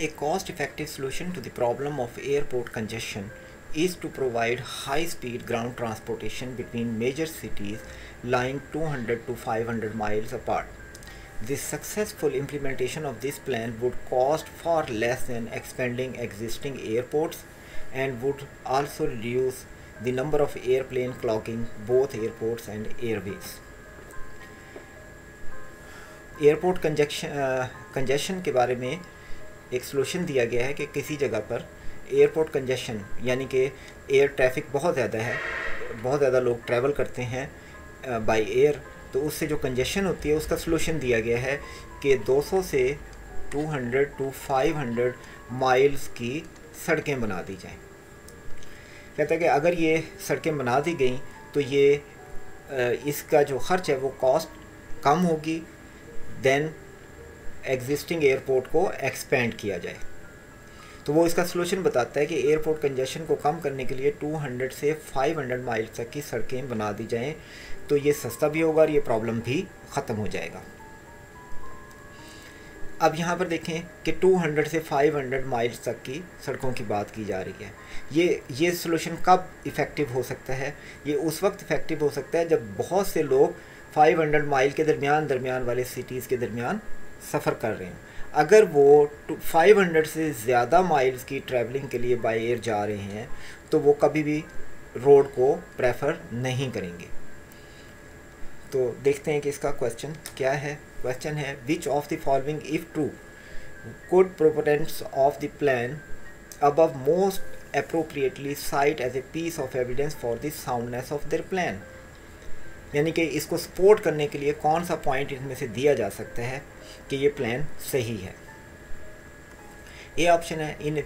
A cost-effective solution to the problem of airport congestion is to provide high-speed ground transportation between major cities lying 200 to 500 miles apart. The successful implementation of this plan would cost far less than expanding existing airports and would also reduce the number of airplane clogging both airports and airways. Airport congestion congestion के बारे में एक solution दिया गया है कि किसी जगह पर एयरपोर्ट कंजेशन यानी कि एयर ट्रैफ़िक बहुत ज़्यादा है, बहुत ज़्यादा लोग ट्रैवल करते हैं बाय एयर तो उससे जो कंजेशन होती है, उसका सोल्यूशन दिया गया है कि 200 से 200 टू 500 माइल्स की सड़कें बना दी जाएँ। कहता है कि अगर ये सड़कें बना दी गई तो ये इसका जो ख़र्च है, वो कॉस्ट कम होगी देन एग्जिस्टिंग एयरपोर्ट को एक्सपेंड किया जाए। तो वो इसका सोल्यूशन बताता है कि एयरपोर्ट कंजेशन को कम करने के लिए 200 से 500 माइल तक की सड़कें बना दी जाएँ तो ये सस्ता भी होगा और ये प्रॉब्लम भी ख़त्म हो जाएगा। अब यहाँ पर देखें कि 200 से 500 माइल्स तक की सड़कों की बात की जा रही है। ये ये सोल्यूशन कब इफ़ेक्टिव हो सकता है? ये उस वक्त इफ़ेक्टिव हो सकता है जब बहुत से लोग 500 माइल के दरमियान दरमियान वाले सिटीज़ के दरमियान सफ़र कर रहे हैं। अगर वो 500 से ज़्यादा माइल्स की ट्रैवलिंग के लिए बाई एयर जा रहे हैं तो वो कभी भी रोड को प्रेफर नहीं करेंगे। तो देखते हैं कि इसका क्वेश्चन क्या है। क्वेश्चन है which of the following if true good proponents of the plan above most appropriately cite as a piece of evidence for the soundness of their plan? यानी कि इसको सपोर्ट करने के लिए कौन सा पॉइंट इसमें से दिया जा सकता है कि ये प्लान सही है? ए ऑप्शन है in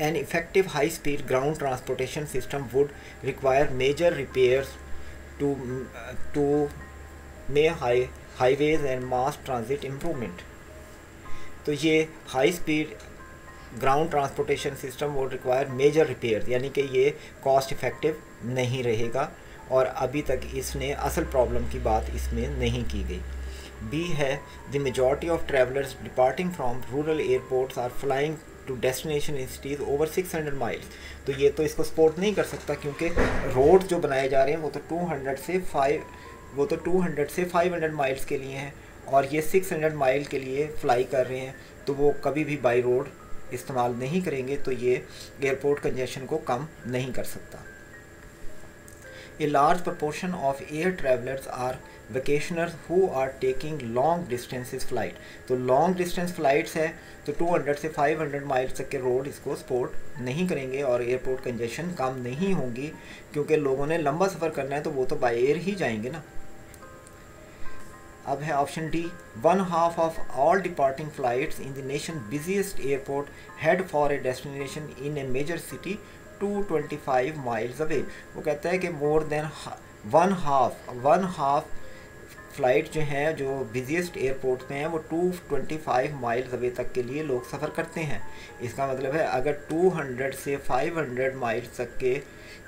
an effective high speed ground transportation system would require major repairs to to may high highways and mass transit improvement तो ये high speed ground transportation system वो रिक्वायर मेजर रिपेयर यानी कि ये cost effective नहीं रहेगा। और अभी तक इसने असल प्रॉब्लम की बात इसमें नहीं की गई। बी है the majority of travelers departing from rural airports are flying to destination in cities over 600 miles तो ये तो इसको सपोर्ट नहीं कर सकता क्योंकि रोड जो बनाए जा रहे हैं वो तो 200 से 5 वो तो 200 से 500 माइल्स के लिए हैं और ये 600 माइल के लिए फ़्लाई कर रहे हैं। तो वो कभी भी बाई रोड इस्तेमाल नहीं करेंगे तो ये एयरपोर्ट कंजेशन को कम नहीं कर सकता। A large proportion of air travelers are vacationers who are taking long distances flight. तो long distance flights है तो 200 से 500 माइल्स तक के रोड इसको सपोर्ट नहीं करेंगे और एयरपोर्ट कंजेशन कम नहीं होगी, क्योंकि लोगों ने लंबा सफ़र करना है तो वो तो बाई एयर ही जाएँगे ना अब है option D one half of all departing flights in the nation biggest airport head for a destination in a major city 225 miles away वो कहता है कि more than one half one half flight जो हैं, जो बिजिएस्ट एयरपोर्ट में हैं, वो 225 माइल्स अवे तक के लिए लोग सफ़र करते हैं। इसका मतलब है अगर 200 से 500 माइल्स तक के,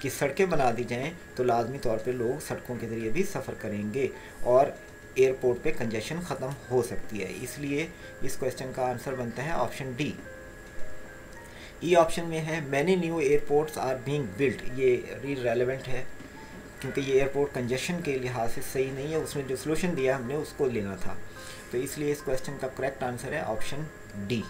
की सड़कें बना दी जाएँ तो लाजमी तौर पे लोग सड़कों के ज़रिए भी सफ़र करेंगे और एयरपोर्ट पे कंजेशन ख़त्म हो सकती है। इसलिए इस क्वेश्चन का आंसर बनता है ऑप्शन डी ई ऑप्शन में है many new airports are being built ये री रेलिवेंट है, क्योंकि ये एयरपोर्ट कंजेशन के लिहाज से सही नहीं है, उसमें जो सोल्यूशन दिया हमने, उसको लेना था। तो इसलिए इस क्वेश्चन का करेक्ट आंसर है ऑप्शन डी